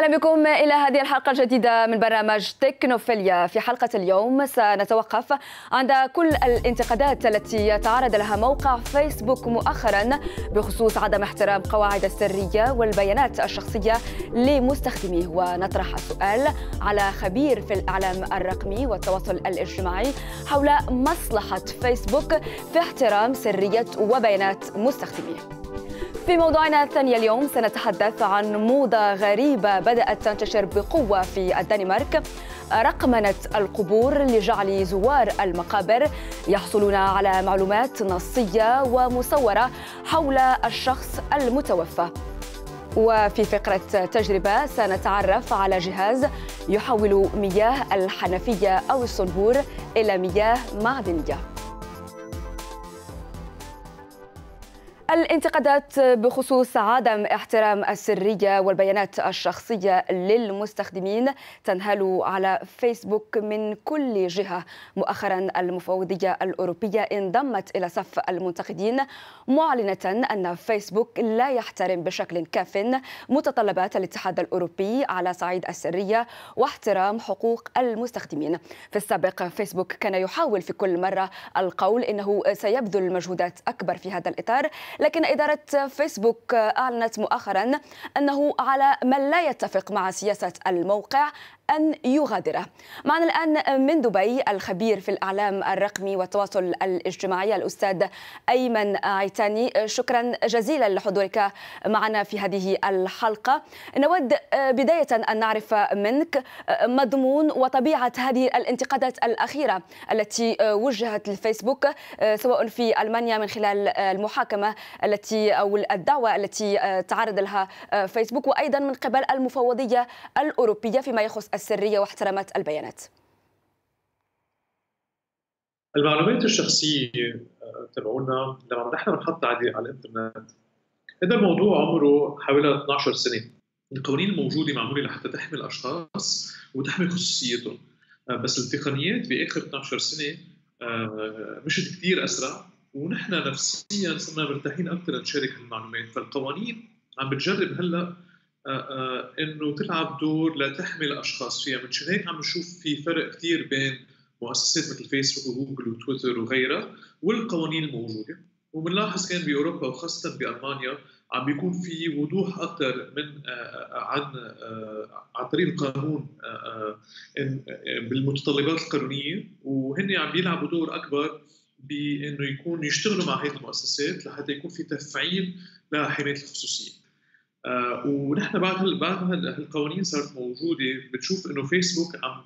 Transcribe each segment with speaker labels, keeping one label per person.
Speaker 1: أهلا بكم إلى هذه الحلقة الجديدة من برنامج تكنوفيليا. في حلقة اليوم سنتوقف عند كل الانتقادات التي يتعرض لها موقع فيسبوك مؤخرا بخصوص عدم احترام قواعد السرية والبيانات الشخصية لمستخدميه. ونطرح السؤال على خبير في الإعلام الرقمي والتواصل الاجتماعي حول مصلحة فيسبوك في احترام سرية وبيانات مستخدميه. في موضوعنا الثاني اليوم سنتحدث عن موضة غريبة بدأت تنتشر بقوة في الدنمارك. رقمنة القبور لجعل زوار المقابر يحصلون على معلومات نصية ومصورة حول الشخص المتوفى. وفي فقرة تجربة سنتعرف على جهاز يحول مياه الحنفية أو الصنبور إلى مياه معدنية. الانتقادات بخصوص عدم احترام السرية والبيانات الشخصية للمستخدمين تنهال على فيسبوك من كل جهة مؤخرا المفوضية الأوروبية انضمت إلى صف المنتقدين معلنة أن فيسبوك لا يحترم بشكل كاف متطلبات الاتحاد الأوروبي على صعيد السرية واحترام حقوق المستخدمين. في السابق فيسبوك كان يحاول في كل مرة القول إنه سيبذل مجهودات أكبر في هذا الإطار لكن إدارة فيسبوك أعلنت مؤخرا أنه على من لا يتفق مع سياسة الموقع أن يغادره معنا الآن من دبي الخبير في الإعلام الرقمي والتواصل الاجتماعي الأستاذ أيمن عيتاني. شكرا جزيلا لحضورك معنا في هذه الحلقة. نود بداية أن نعرف منك مضمون وطبيعة هذه الانتقادات الأخيرة التي وجهت للفيسبوك سواء في ألمانيا من خلال المحاكمة التي أو الدعوة التي تعرض لها فيسبوك وأيضا من قبل المفوضية الأوروبية فيما يخص السرية واحترامات البيانات.
Speaker 2: المعلومات الشخصية تبعونا لما نحن بنحط على الإنترنت هذا الموضوع عمره حوالي 12 سنة. القوانين الموجودة معمولة لحتى تحمي الأشخاص وتحمي خصوصيتهم. بس التقنيات بآخر 12 سنة مشت كثير أسرع ونحن نفسيا صرنا مرتاحين أكثر نشارك هالمعلومات. فالقوانين عم بتجرب هلأ إنه تلعب دور لتحمي الاشخاص فيها. من هيك عم نشوف في فرق كثير بين مؤسسات مثل فيسبوك وجوجل وتويتر وغيرها والقوانين الموجودة. وبنلاحظ كان بأوروبا وخاصة بألمانيا عم بيكون في وضوح أكثر من عن عن طريق القانون بالمتطلبات القانونية. وهن عم بيلعبوا دور أكبر بإنه يكون يشتغلوا مع هذه المؤسسات لحتى يكون في تفعيل لحماية الخصوصية. آه ونحن بعد هال بعد هالقوانين صارت موجودة. بتشوف إنه فيسبوك عم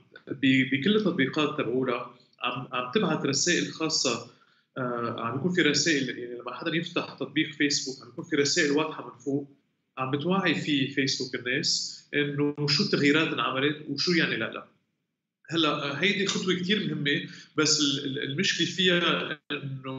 Speaker 2: بكل التطبيقات تبعولها عم عم تبعث رسائل خاصة. آه عم يكون في رسائل يعني لما حدا يفتح تطبيق فيسبوك عم يكون في رسائل واضحة من فوق. عم بتوعي في فيسبوك الناس إنه شو التغييرات انعملت وشو يعني لا لا. هلا هيدي خطوة كثير مهمة بس المشكلة فيها إنه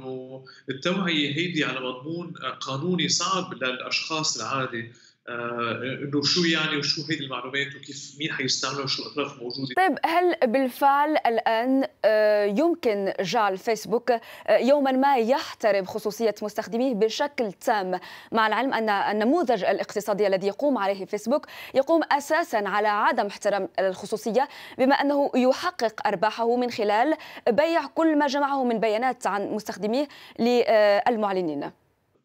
Speaker 2: التوعية هيدي على مضمون قانوني صعب للأشخاص العادي. انه شو يعني وشو هيدي المعلومات وكيف مين حيستعملها وشو الأطراف الموجوده
Speaker 1: طيب هل بالفعل الآن آه يمكن جعل فيسبوك آه يوما ما يحترم خصوصية مستخدميه بشكل تام مع العلم أن النموذج الاقتصادي الذي يقوم عليه فيسبوك يقوم أساسا على عدم احترام الخصوصية بما أنه يحقق أرباحه من خلال بيع كل ما جمعه من بيانات عن مستخدميه للمعلنين.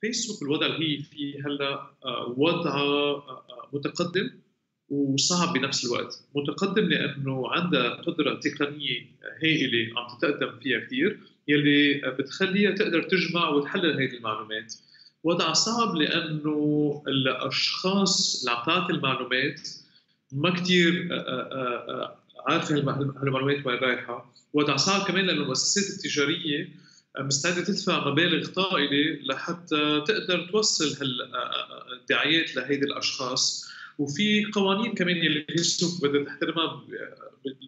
Speaker 2: فيسبوك الوضع اللي هي فيه هلا وضع متقدم وصعب بنفس الوقت. متقدم لأنه عندها قدرة تقنية هائلة عم تتقدم فيها كثير يلي بتخليها تقدر تجمع وتحلل هذه المعلومات. وضع صعب لأنه الأشخاص اللي عم تعطي المعلومات ما كثير عارفة هالمعلومات وين رايحة. وضع صعب كمان لأنه المؤسسات التجارية مستعده تدفع مبالغ طائله لحتى تقدر توصل هالدعايات لهيدي الأشخاص. وفي قوانين كمان اللي فيسبوك بدها تحترمها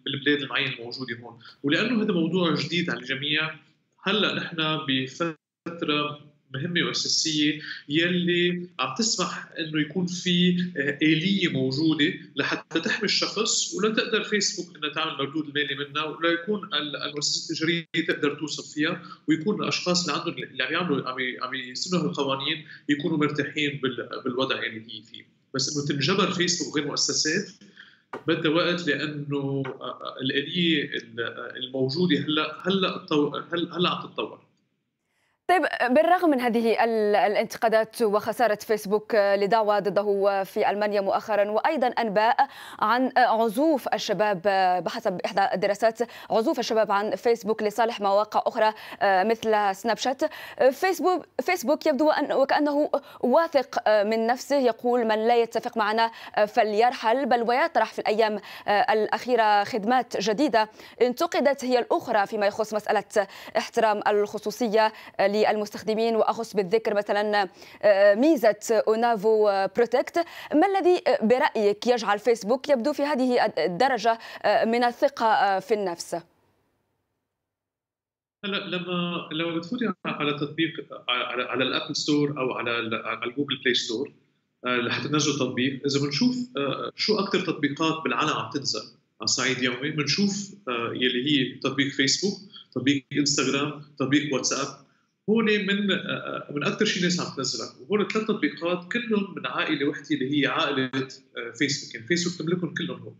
Speaker 2: بالبلاد المعينة الموجودة هون. ولأنه هذا موضوع جديد على الجميع هلأ نحن بفترة مهمة وأساسية يلي عم تسمح إنه يكون في آلية موجودة لحتى تحمي الشخص ولا تقدر فيسبوك إنها تعمل مردود المالي منها ولا يكون المؤسسات التجارية تقدر توصل فيها ويكون الأشخاص اللي عندهم اللي عم يعملوا عم عم يسنوا القوانين يكونوا مرتاحين بالوضع اللي هي فيه. بس إنه تنجبر فيسبوك وغير مؤسسات بدها وقت لأنه الآلية الموجودة هلأ هلأ هلأ عم تتطور
Speaker 1: طيب بالرغم من هذه الانتقادات وخسارة فيسبوك لدعوة ضده في ألمانيا مؤخرا وأيضا أنباء عن عزوف الشباب بحسب إحدى الدراسات عزوف الشباب عن فيسبوك لصالح مواقع أخرى مثل سناب شات. فيسبوك, فيسبوك يبدو أن وكأنه واثق من نفسه يقول من لا يتفق معنا فليرحل بل ويطرح في الأيام الأخيرة خدمات جديدة. انتقدت هي الأخرى فيما يخص مسألة احترام الخصوصية للمستخدمين وأخص بالذكر مثلا آه، ميزة Onavo Protect. ما الذي برأيك يجعل فيسبوك يبدو في هذه الدرجة آه، من الثقة آه، في النفس؟
Speaker 2: هلا لما لما بتفوتي على تطبيق على على ال Apple Store أو على على ال Google Play Store لحتى تنزلوا تطبيق إذا بنشوف شو أكثر تطبيقات بالعالم عم تنزل على الصعيد يومي بنشوف يلي هي تطبيق فيسبوك تطبيق إنستغرام تطبيق واتساب. هون من من أكثر شيء ناس عم تنزلها وهون ثلاث تطبيقات كلهم من عائلة وحدة اللي هي عائلة فيسبوك يعني فيسبوك تملكهم كلهم هون.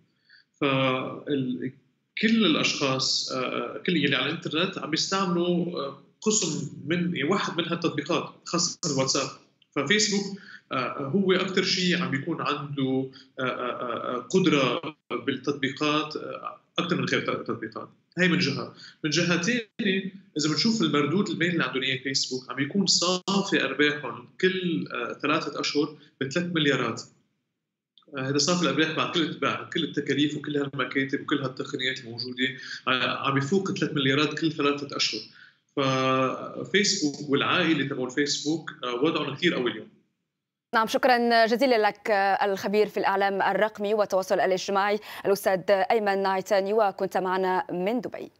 Speaker 2: ف كل الأشخاص كل اللي على الإنترنت عم يستعملوا قسم من يعني واحد من هالتطبيقات خاصة الواتساب. ففيسبوك هو أكثر شيء عم بيكون عنده قدرة بالتطبيقات أكثر من غير التطبيقات. هي من جهة. من جهة ثانية إذا بنشوف المردود المالي اللي عندهم اياه فيسبوك عم يكون صافي أرباحهم كل آه، ثلاثة أشهر ب 3 مليارات. آه، هذا صافي الأرباح مع كل مع كل التكاليف وكل هالمكاتب وكل هالتقنيات الموجودة. آه، عم يفوق 3 مليارات كل ثلاثة أشهر. ففيسبوك والعائلة تبع الفيسبوك وضعهم كثير قوي اليوم.
Speaker 1: نعم شكرا جزيلا لك الخبير في الإعلام الرقمي والتواصل الاجتماعي الأستاذ أيمن نايتاني وكنت معنا من دبي.